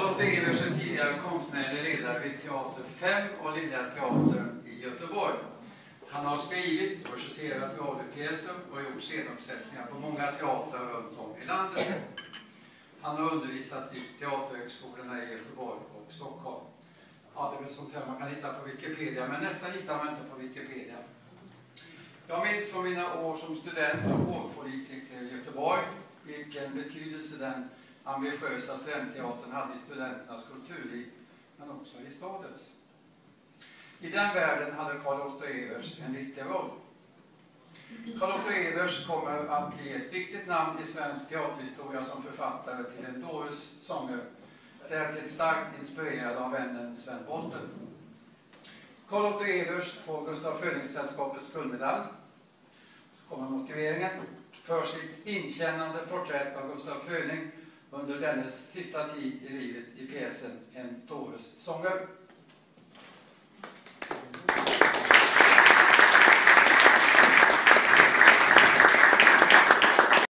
Charlotte Evers är tidigare konstnärlig ledare vid Teater 5 och Lilla Teatern i Göteborg. Han har skrivit och regisserat radiopjäser och gjort scenuppsättningar på många teatrar runt om i landet. Han har undervisat vid teaterhögskolorna i Göteborg och Stockholm. Ja, det är väl sånt här man kan hitta på Wikipedia, men nästan hittar man inte på Wikipedia. Jag minns från mina år som student och kårpolitiker i Göteborg vilken betydelse den ambitiösa studentteatern hade i studenternas kulturliv, men också i stadens. I den världen hade Carl Otto Evers en viktig roll. Carl Otto Evers kommer att bli ett viktigt namn i svensk teaterhistoria som författare till en dåres sånger, därtill starkt inspirerad av vännen Sven Botten. Carl Otto Evers får Gustaf Fröding-sällskapets guldmedalj. Så kommer motiveringen. För sitt inkännande porträtt av Gustaf Fröding under dennes sista tid i livet i pjäsen En dåres sånger.